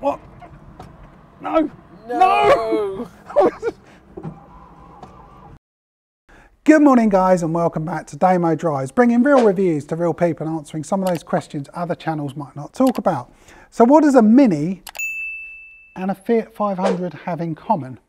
What? No. No. Good morning guys and welcome back to Damo Drives, bringing real reviews to real people and answering some of those questions other channels might not talk about. So what does a Mini and a Fiat 500 have in common?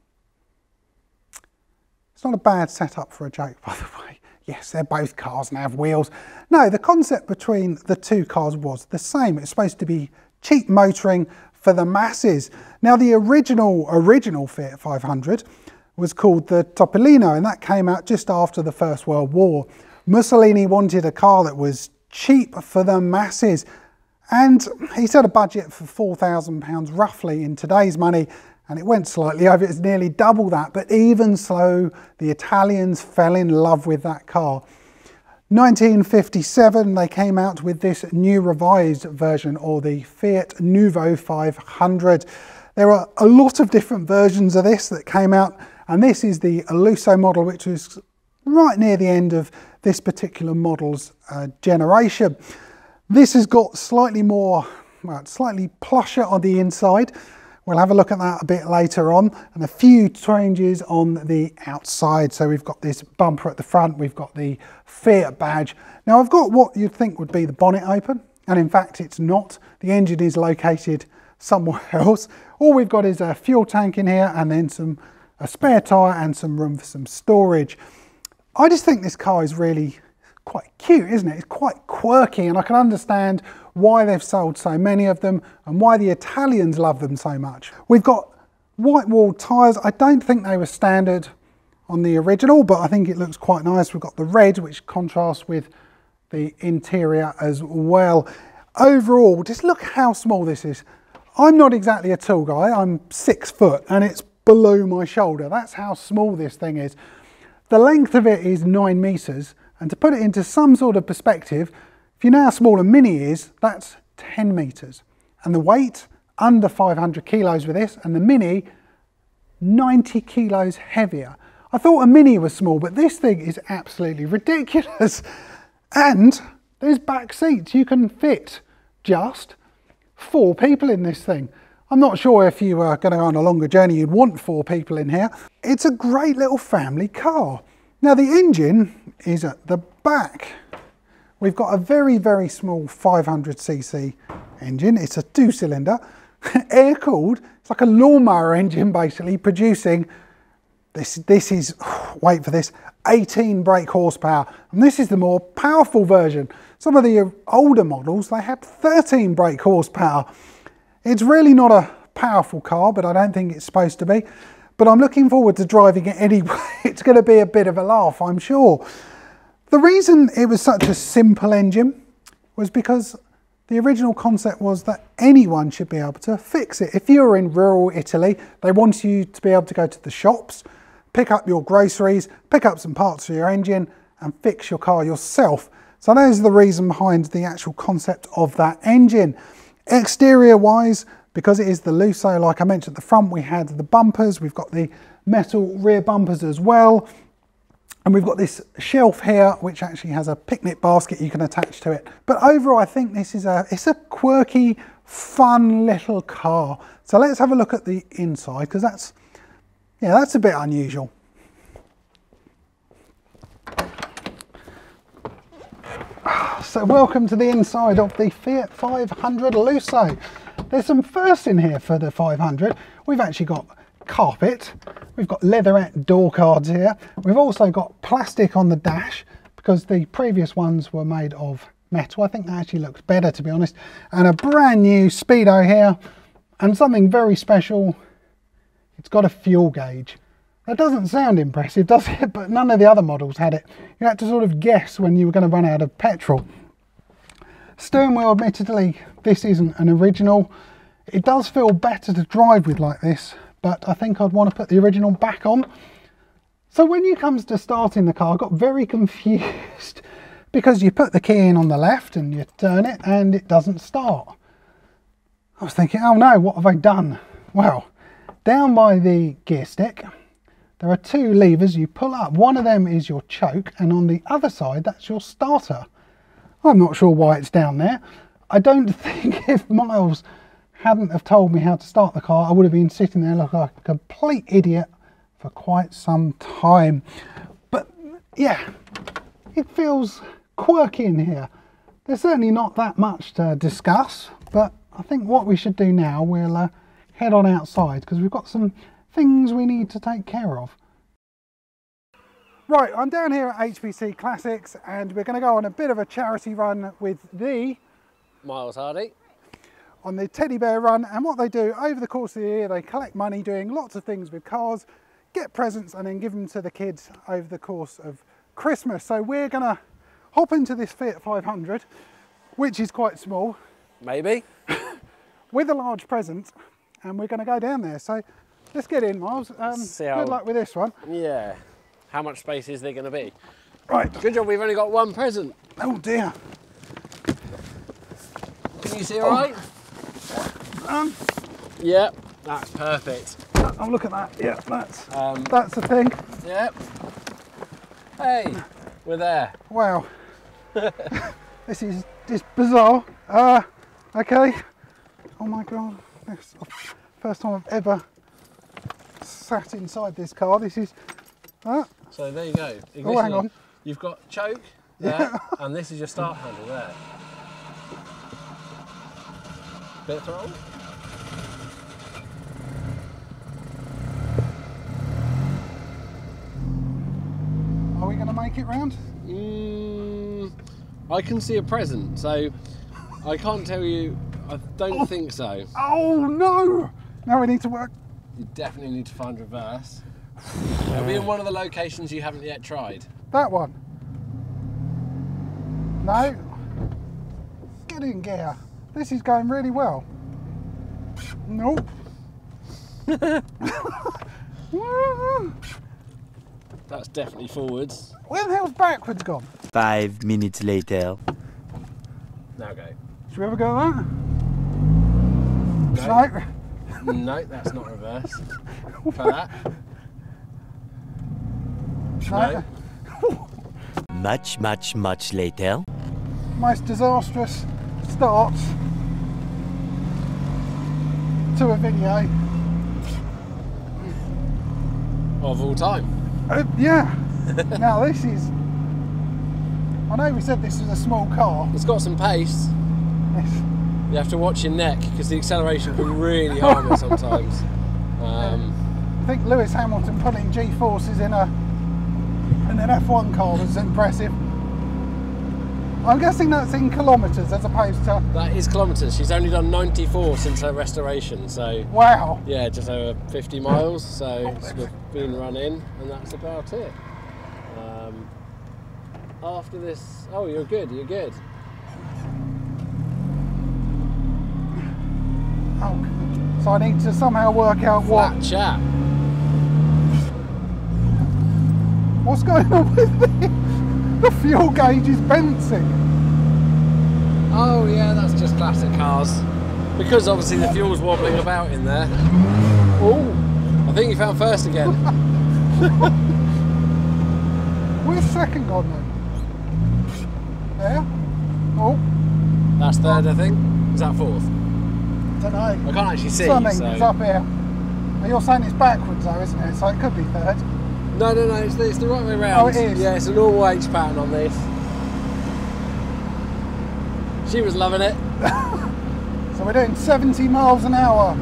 It's not a bad setup for a joke by the way. Yes, they're both cars and have wheels. No, the concept between the two cars was the same. It's supposed to be cheap motoring for the masses. Now the original, original Fiat 500 was called the Topolino and that came out just after the First World War. Mussolini wanted a car that was cheap for the masses and he set a budget for £4,000 roughly in today's money and it went slightly over, it's nearly double that, but even so, the Italians fell in love with that car. 1957, they came out with this new revised version, or the Fiat Nuova 500. There are a lot of different versions of this that came out, and this is the Lusso model, which was right near the end of this particular model's uh, generation. This has got slightly more, well, slightly plusher on the inside. We'll have a look at that a bit later on and a few changes on the outside. So we've got this bumper at the front, we've got the Fiat badge. Now I've got what you'd think would be the bonnet open and in fact it's not. The engine is located somewhere else. All we've got is a fuel tank in here and then some a spare tyre and some room for some storage. I just think this car is really quite cute, isn't it? It's quite quirky and I can understand why they've sold so many of them and why the Italians love them so much. We've got white walled tyres. I don't think they were standard on the original, but I think it looks quite nice. We've got the red, which contrasts with the interior as well. Overall, just look how small this is. I'm not exactly a tall guy, I'm six foot and it's below my shoulder. That's how small this thing is. The length of it is nine meters and to put it into some sort of perspective, if you know how small a Mini is, that's 10 metres. And the weight, under 500 kilos with this, and the Mini, 90 kilos heavier. I thought a Mini was small, but this thing is absolutely ridiculous. And there's back seats. You can fit just four people in this thing. I'm not sure if you were going to go on a longer journey, you'd want four people in here. It's a great little family car. Now the engine is at the back. We've got a very, very small 500cc engine. It's a two cylinder, air cooled. It's like a lawnmower engine basically producing this, this is, wait for this, 18 brake horsepower. And this is the more powerful version. Some of the older models, they had 13 brake horsepower. It's really not a powerful car, but I don't think it's supposed to be but I'm looking forward to driving it anyway. It's going to be a bit of a laugh, I'm sure. The reason it was such a simple engine was because the original concept was that anyone should be able to fix it. If you were in rural Italy, they want you to be able to go to the shops, pick up your groceries, pick up some parts for your engine and fix your car yourself. So that is the reason behind the actual concept of that engine. Exterior wise, because it is the Lusso, like I mentioned at the front, we had the bumpers, we've got the metal rear bumpers as well. And we've got this shelf here, which actually has a picnic basket you can attach to it. But overall, I think this is a, it's a quirky, fun little car. So let's have a look at the inside, because that's, yeah, that's a bit unusual. So welcome to the inside of the Fiat 500 Lusso. There's some firsts in here for the 500. We've actually got carpet, we've got leatherette door cards here. We've also got plastic on the dash because the previous ones were made of metal. I think that actually looks better to be honest. And a brand new Speedo here and something very special. It's got a fuel gauge. That doesn't sound impressive, does it? But none of the other models had it. You had to sort of guess when you were going to run out of petrol. Steering wheel, admittedly, this isn't an original. It does feel better to drive with like this, but I think I'd want to put the original back on. So when it comes to starting the car, I got very confused because you put the key in on the left and you turn it and it doesn't start. I was thinking, oh no, what have I done? Well, down by the gear stick, there are two levers you pull up. One of them is your choke and on the other side, that's your starter. I'm not sure why it's down there. I don't think if Miles hadn't have told me how to start the car, I would have been sitting there like a complete idiot for quite some time. But yeah, it feels quirky in here. There's certainly not that much to discuss, but I think what we should do now, we'll uh, head on outside because we've got some things we need to take care of. Right, I'm down here at HPC Classics and we're going to go on a bit of a charity run with the Miles Hardy. on the teddy bear run and what they do over the course of the year they collect money doing lots of things with cars get presents and then give them to the kids over the course of Christmas so we're gonna hop into this Fiat 500 which is quite small Maybe. with a large present and we're gonna go down there so let's get in Miles um, See how- good luck with this one Yeah. How much space is there going to be? right Good job, we've only got one present. oh dear Can you see all right? um, Yep. That's perfect. oh look at that yeah that's Um, that's the thing yep. Hey, we're there. Wow. this is just bizarre. Uh, okay. Oh my god. This the first time I've ever sat inside this car. This is. Uh, So there you go. Oh, hang on. You've got choke there, and this is your start handle there. Of are we going to make it round? Mm, I can see a present, so I can't tell you. I don't think so. Oh no! Now we need to work. You definitely need to find reverse. It'll be in one of the locations you haven't yet tried. That one. No. Get in gear. This is going really well. Nope. That's definitely forwards. Where the hell's backwards gone? Five minutes later. Now go. Should we ever go that? No, No. no that's not reverse. Try that. No. Much, much, much later. Most disastrous start to a video. Of all time. Uh, yeah. now this is. I know we said this was a small car. It's got some pace. This- You have to watch your neck because the acceleration can be really harm it sometimes. Um, I think Lewis Hamilton putting G forces in a in an F1 car was impressive. I'm guessing that's in kilometres as opposed to that is kilometres. She's only done 94 since her restoration, so wow. yeah, just over 50 miles. So we've been run in, and that's about it. Um, after this, oh, you're good. You're good. Oh, so I need to somehow work out what Flat chat. what's going on with the, the fuel gauge is bouncing. Oh yeah, that's just classic cars. Because obviously the fuel's wobbling about in there. Oh, I think you found first again. where's second gone then? There. Oh, That's third, I think. Is that fourth? don't know. I can't actually see. Something so- up here. You're saying it's backwards though, isn't it? So it could be third. No, no, no. It's the, it's the right way round. Oh, it is? Yeah, it's a normal H pattern on this. She was loving it. So we're doing 70 miles an hour.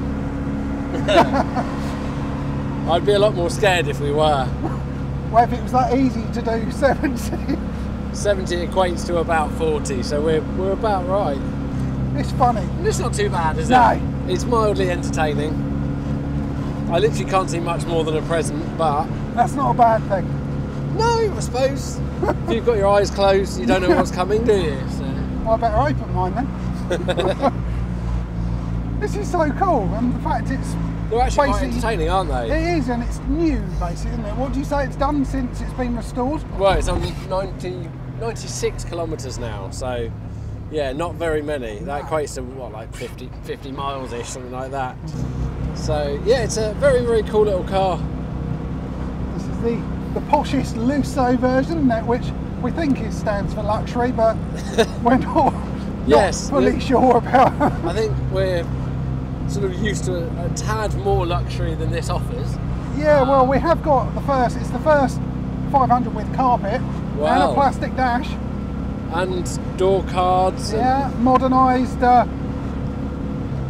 I'd be a lot more scared if we were. Well, if it was that easy to do 70, 70 equates to about 40, so we're, we're about right. it's funny. And it's not too bad, is No. it? It's mildly entertaining. I literally can't see much more than a present, but That's not a bad thing. no, I suppose. if you've got your eyes closed, you don't know what's coming, do you? So. Well, I better open mine then. this is so cool, and the fact it's They're actually quite entertaining, aren't they? it is and it's new, basically, isn't it? What do you say it's done since it's been restored? Well, it's on 90, 96 kilometres now, so yeah, not very many. That equates to what, like 50, 50 miles ish, something like that. So yeah, it's a very, very cool little car. Is the the poshest Lusso version, it? Which we think it stands for luxury, but we're not, not fully we- sure about. I think we're sort of used to a, a tad more luxury than this offers. Yeah, well, we have got the first. It's the first 500 with carpet and a plastic dash. And door cards. Yeah, modernised uh,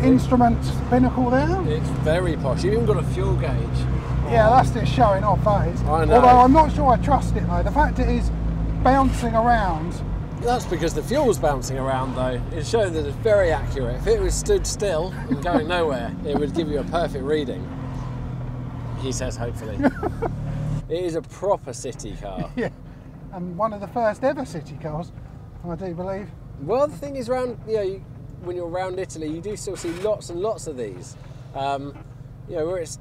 instrument pinnacle there. It's very posh. You've even got a fuel gauge. Yeah, that's just showing off. That is. I know. Although I'm not sure I trust it though. The fact it is bouncing around. That's because the fuel's bouncing around though. It's showing that it's very accurate. If it was stood still and going nowhere, it would give you a perfect reading. He says, hopefully. it is a proper city car. Yeah, and one of the first ever city cars, I do believe. Well, the thing is, around you know, you, when you're around Italy, you do still see lots and lots of these. Um, you know, where it's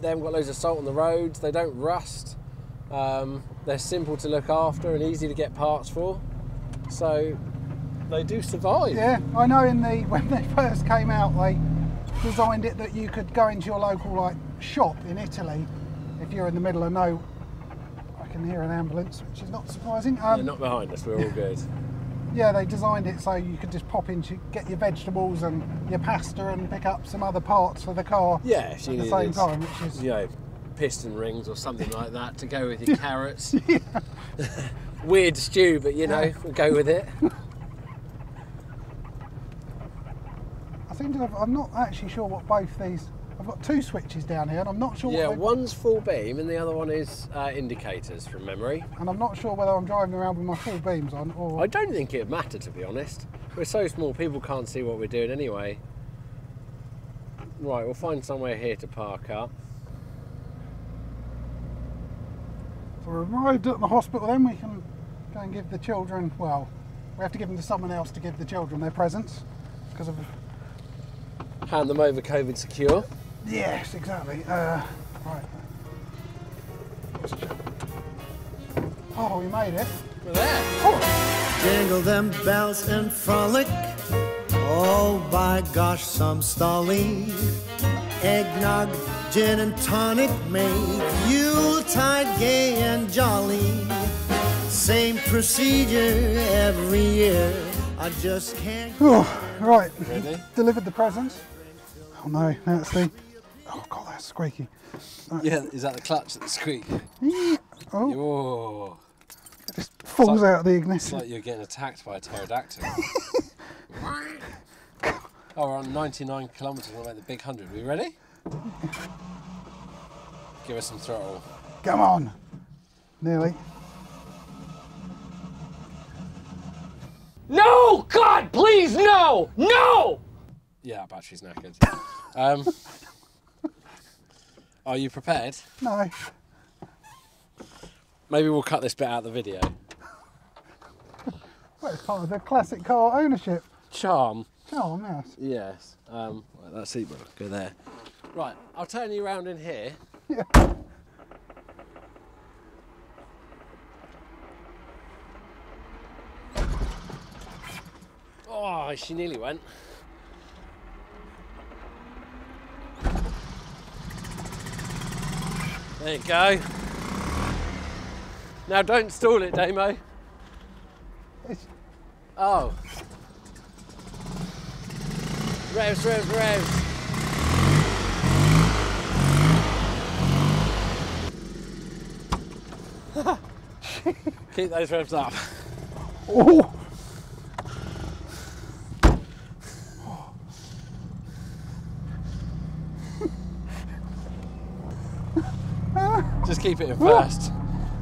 they haven't got loads of salt on the roads, they don't rust, um, they're simple to look after and easy to get parts for, so they do survive. Yeah, I know. In the when they first came out, they designed it that you could go into your local like shop in Italy if you're in the middle of no. I can hear an ambulance, which is not surprising. Um, You're not behind us. We're all good. yeah, they designed it so you could just pop in, to get your vegetables and your pasta and pick up some other parts for the car Yeah, at the same time, which is you know, piston rings or something like that to go with your carrots. Weird stew, but you know, we'll go with it. I seem to have, I'm not actually sure what both these. I've got two switches down here, and I'm not sure. Yeah, what one's full beam and the other one is uh, indicators from memory. and I'm not sure whether I'm driving around with my full beams on or. I don't think it'd matter to be honest. We're so small, people can't see what we're doing anyway. Right, we'll find somewhere here to park up. So we arrived at the hospital, then we can go and give the children. Well, we have to give them to someone else to give the children their presents because of. Hand them over COVID secure. Yes, exactly. Uh, right. Oh, we made it. We're there. Jingle them bells and frolic. Oh, by gosh, some stolly. Eggnog, gin and tonic make Yuletide gay and jolly. Same procedure every year. I just can't. Oh, right. Ready? Delivered the presents. Oh no, that's the. Oh god, that's squeaky. Yeah, is that the clutch that's squeak? Oh, Oh, it just falls like- out of the ignition. it's like you're getting attacked by a pterodactyl. oh, we're on 99 kilometres on the way to the big 100. Are We ready? Give us some throttle. Come on. Nearly. No! God, please, no! No! Yeah, battery's knackered. Um, are you prepared? No. Maybe we'll cut this bit out of the video. Well, it's part of the classic car ownership. Charm. Charm, yes. Yes. Um, right, that seat will go there. Right, I'll turn you around in here. Yeah. Oh, she nearly went. There you go. Now don't stall it, Damo. Oh. Revs, revs, revs. Keep those revs up. oh, keep it in first.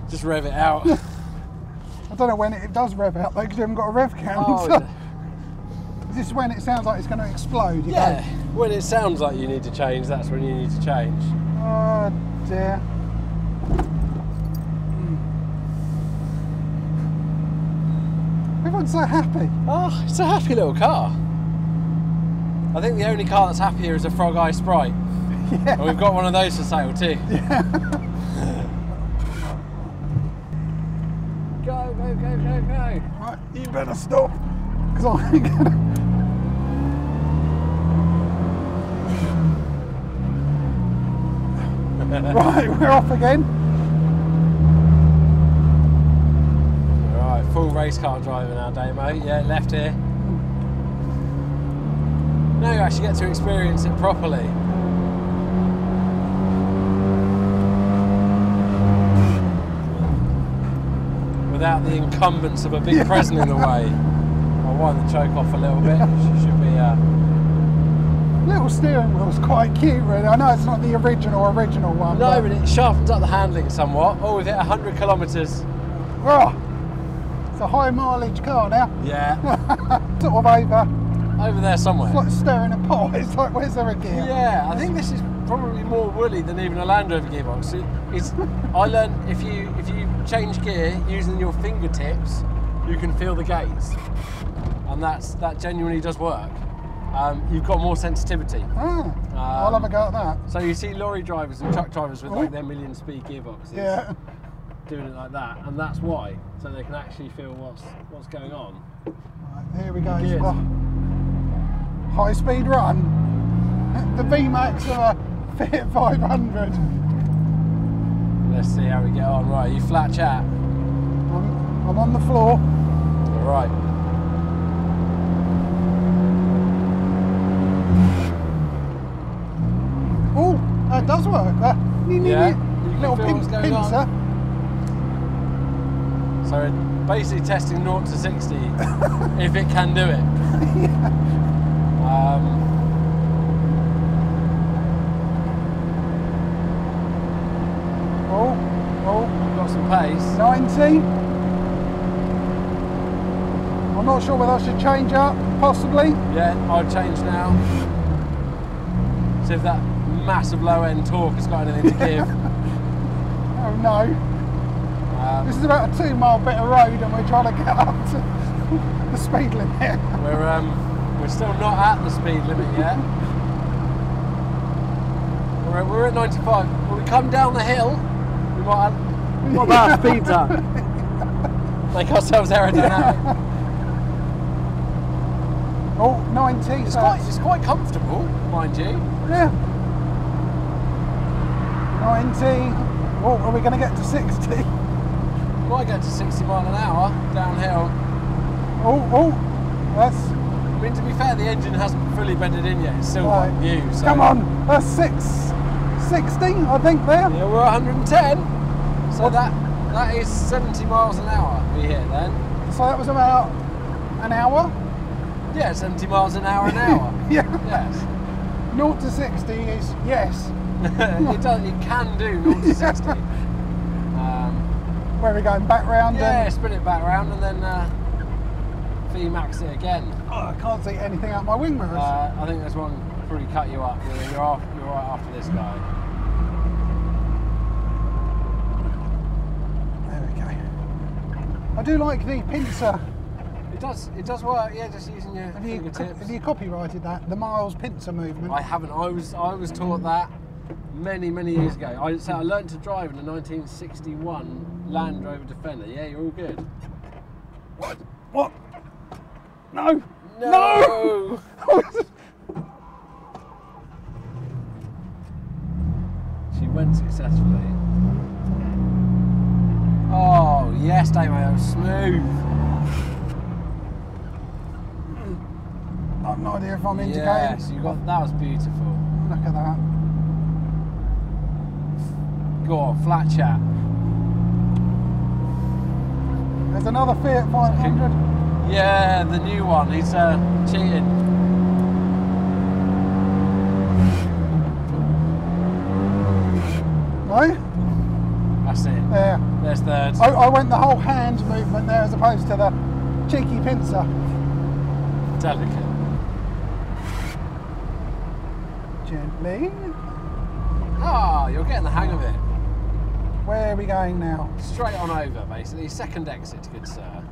Just rev it out. I don't know when it, it does rev out though because you haven't got a rev count. Oh, Is this when it sounds like it's going to explode? Yeah. When it sounds like you need to change, that's when you need to change. Oh dear. Hmm. Everyone's so happy. Oh, it's a happy little car. I think the only car that's happier is a Frog Eye Sprite. Yeah. And we've got one of those for sale too. go, go, go, go, go. Right, you better stop because I ain't gonna. right, we're off again. Right, full race car driver now, Damo. Yeah, left here. now you actually get to experience it properly. Without the incumbents of a big present in the way. I'll wind the choke off a little bit. She should be. Uh, Little steering wheel's quite cute, really. I know it's not the original original one. no, but it sharpens up the handling somewhat. Oh, we've hit 100 kilometres. Oh, it's a high mileage car now. Yeah, Sort of over. over there somewhere. It's like stirring a pot. It's like, where's there a gear? Yeah, I think this is probably more woolly than even a Land Rover gearbox. It- It's, I learned if you if you change gear using your fingertips, you can feel the gates, and that's that genuinely does work. Um, you've got more sensitivity. Ah, I'll have a go at that. So you see lorry drivers and truck drivers with like their million speed gearboxes Yeah. doing it like that, and that's why. So they can actually feel what's what's going on. Right, here we go. Oh, high speed run. The VMAX of a Fiat 500. Let's see how we get on. Right, you flat chat. I'm, I'm on the floor. All right. Oh, that does work. Uh, nee, nee, Yeah, nee. you can little pin, pincer. So basically testing 0 to 60 if it can do it. Um, Oh, oh, we've got some 90. I'm not sure whether I should change up, possibly. Yeah, I'll change now. See if that massive low end torque has got anything to give. Oh no. Um, This is about a two mile bit of road and we're trying to get up to the speed limit. we're um, we're still not at the speed limit yet. We're at, we're at 95. When we come down the hill, we might what about our speeds up? Make ourselves aerodynamic. Oh, 90. It's quite, it's quite comfortable, mind you. Yeah. 90. Oh, are we going to get to 60? Might get to 60 mile an hour downhill. Oh, oh, that's I mean, to be fair, the engine hasn't fully bedded in yet. It's still right. new. So. Come on, that's six, 60, I think there. Yeah, we're 110. So that that is 70 miles an hour we hit then. So that was about an hour. Yeah, 70 miles an hour an hour. Yeah. yes. 0 to 60 is yes. it does. It can do 0 to 60. Um, Where are we going? Back round yeah, and spin it back round and then uh, VMAX it again. oh, I can't see anything out my wing mirrors. Uh, I think there's one probably cut you up. You're, you're, off, you're right after this guy. there we go. I do like the pincer. It does. It does work. Yeah, just using your Have you, fingertips. have you copyrighted that? The Miles pincer movement. I haven't. I was I was taught that many many years ago. I so I learned to drive in a 1961 Land Rover Defender. Yeah, you're all good. What? What? No. No. she went successfully. Yes, Damo, smooth. I've no idea if I'm indicating. Yes, you got that was beautiful. Look at that. Go on, flat chat. There's another Fiat 500. Yeah, the new one. He's uh, cheating. No? There. There's third. I, I went the whole hand movement there as opposed to the cheeky pincer. Delicate. Gently. Ah, you're getting the hang of it. Where are we going now? Straight on over, basically. Second exit, good sir.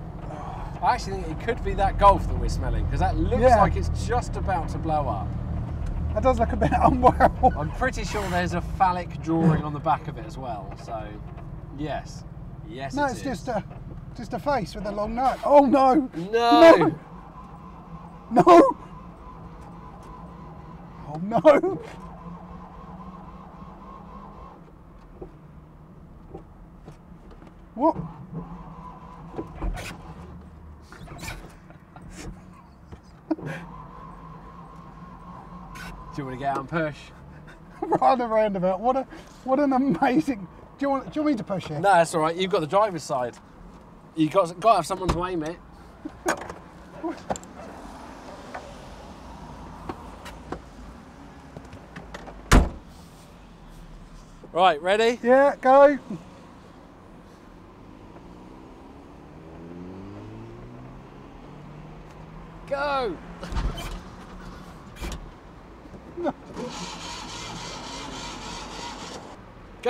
I actually think it could be that Golf that we're smelling because that looks Yeah. like it's just about to blow up. That does look a bit unwell. I'm pretty sure there's a phallic drawing on the back of it as well. So, yes, yes. No, it it's is. just a just a face with a long nose. Oh no! no. No! No! Oh no! What? Do you want to get out and push? right on the roundabout. What a what an amazing. Do you want do you want me to push it? No, that's all right. You've got the driver's side. You got got to have someone to aim it. Right, ready? Yeah, go. Go!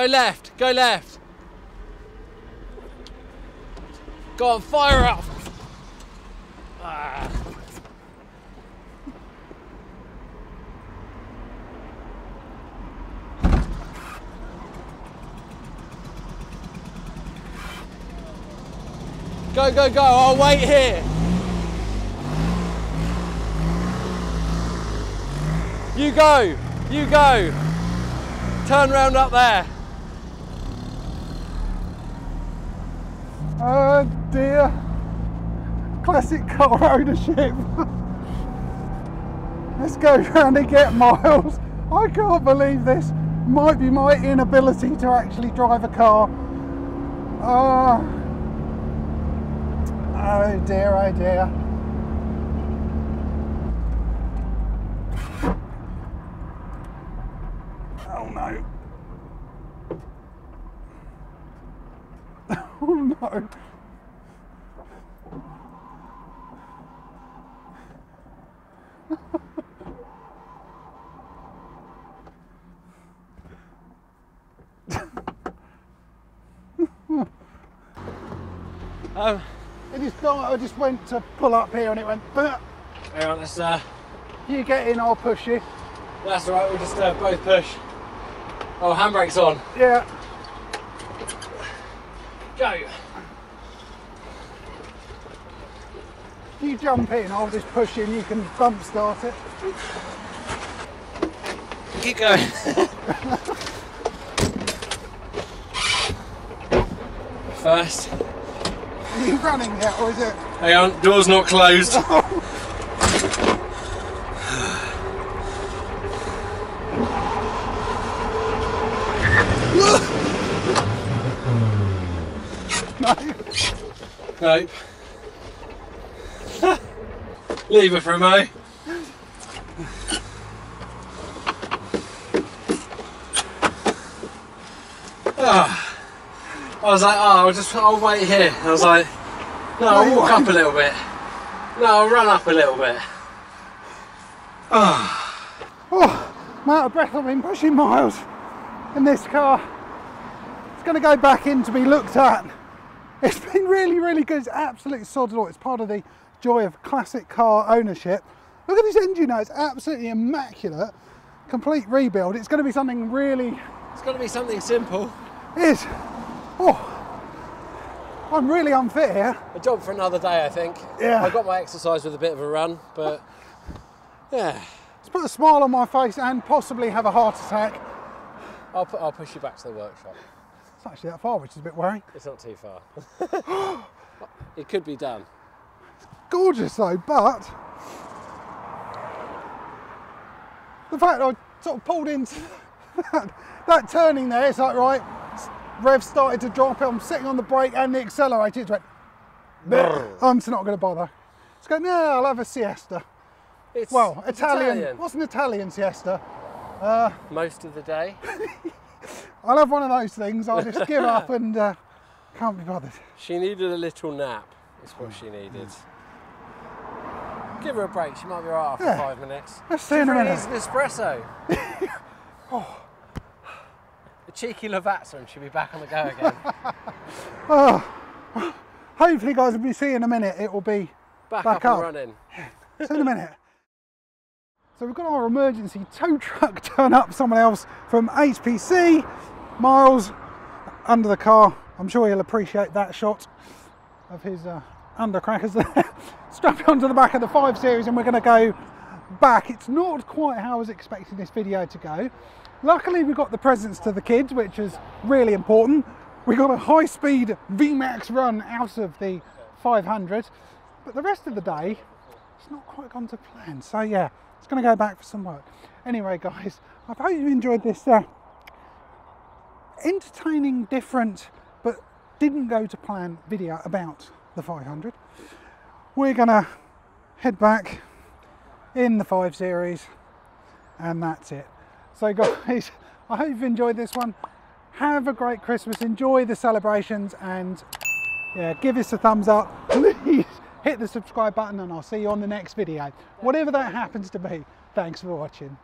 Go left, go left. Go on, fire up. Ah. Go, go, go, I'll wait here. You go, you go. Turn round up there. Oh dear. Classic car ownership. Let's go round and get miles. I can't believe this. Might be my inability to actually drive a car. Oh, oh dear, oh dear. Oh no. Oh no. Um, I just, I just went to pull up here and it went, hang on, let's, uh, you get in, I'll push you. that's all right, we'll just uh, both push. Oh, handbrake's on. Yeah. Go. You jump in, I'll just push in, you can bump start it. Keep going. First. Are you running yet or is it? Hang on, door's not closed. Leave it for a mo. Ah. I was like, oh, I'll just, I'll wait here. I was like, no, I'll walk up a little bit. No, I'll run up a little bit. Oh, I'm out of breath. I've been pushing miles in this car. It's going to go back in to be looked at. It's been really, really good. It's absolutely sod law. It's part of the joy of classic car ownership. Look at this engine now. It's absolutely immaculate. Complete rebuild. It's going to be something really It's going to be something simple. is. Oh, I'm really unfit here. A job for another day, I think. Yeah. I got my exercise with a bit of a run, but yeah, Let's put a smile on my face and possibly have a heart attack. I'll, I'll push you back to the workshop. It's actually that far, which is a bit worrying. It's not too far. it could be done. gorgeous though, but the fact I sort of pulled into that, that turning there, it's like, right, rev started to drop, I'm sitting on the brake and the accelerator, it went. I'm just not going to bother. It's going, no, I'll have a siesta. It's Well, Italian, Italian. what's an Italian siesta? Uh, most of the day. I'll have one of those things, I'll just give up and uh, can't be bothered. She needed a little nap. Is what she needed. Give her a break. She might be alright after Yeah. five minutes. Let's see in a minute. needs an espresso. A cheeky Lavazza and she'll be back on the go again. Hopefully guys, we'll be seeing in a minute, it will be Back, Back up, up. and running. See in a minute. So we've got our emergency tow truck turn up, someone else from HPC, Miles under the car. I'm sure he'll appreciate that shot of his uh, undercrackers there. Strapped onto the back of the 5 Series and we're going to go back. It's not quite how I was expecting this video to go. Luckily we got the presents to the kids, which is really important. We got a high speed VMAX run out of the 500, but the rest of the day it's not quite gone to plan. So yeah, It's going to go back for some work. Anyway, guys, I hope you enjoyed this uh, entertaining, different, but didn't go to plan video about the 500. We're to head back in the 5 Series, and that's it. So, guys, I hope you've enjoyed this one. Have a great Christmas, enjoy the celebrations, and yeah, give us a thumbs up. Please hit the subscribe button, and I'll see you on the next video. Whatever that happens to be, thanks for watching.